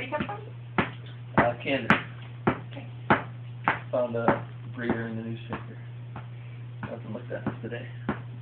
where you come from? Uh, Kansas. Found a breeder in the newspaper. Nothing like that today.